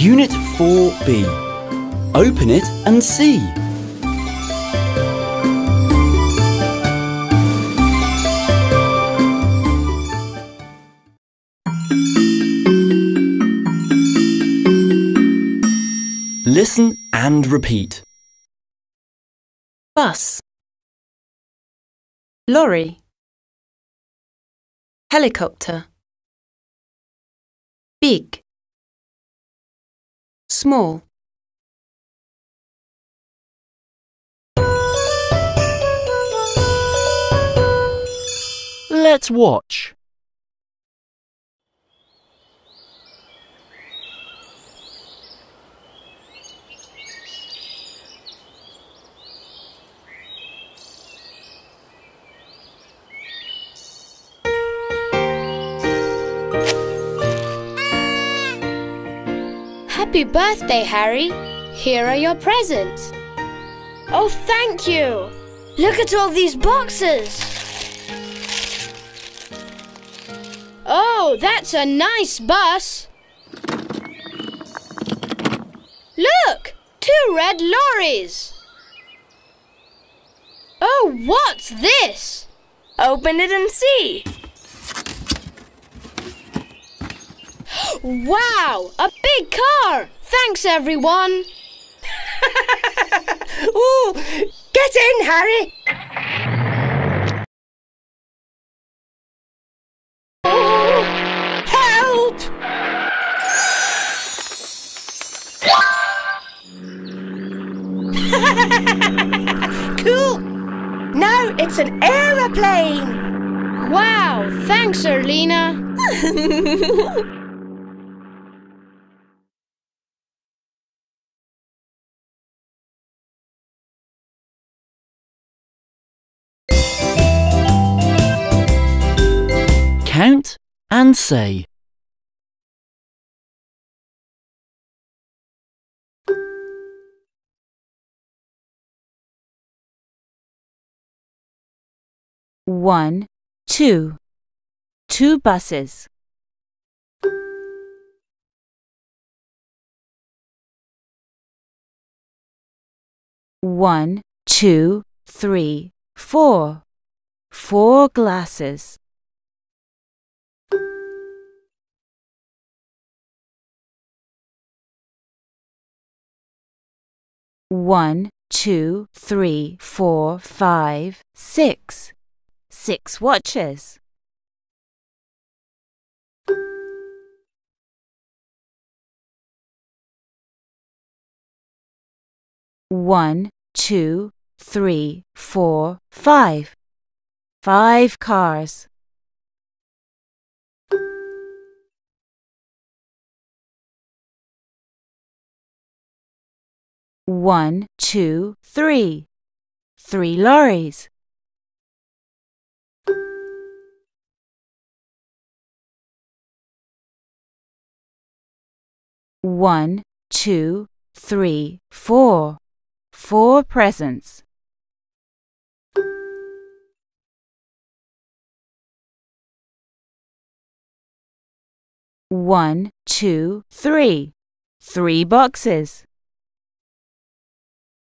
Unit 4B. Open it and see. Listen and repeat. Bus. Lorry. Helicopter. Big. Small. Let's watch. Happy birthday, Harry. Here are your presents. Oh, thank you. Look at all these boxes. Oh, that's a nice bus. Look! Two red lorries. Oh, what's this? Open it and see. Wow! A big car! Thanks, everyone! Ooh, get in, Harry. Oh, help! cool. Now it's an aeroplane. Wow! Thanks, Erlina. and say. One, two. Two buses. One, two, three, four. Four glasses. One, two, three, four, five, six. Six watches. One, two, three, four, five. Five cars. One, two, three. Three lorries. One, two, three, four. Four presents. One, two, three. Three boxes.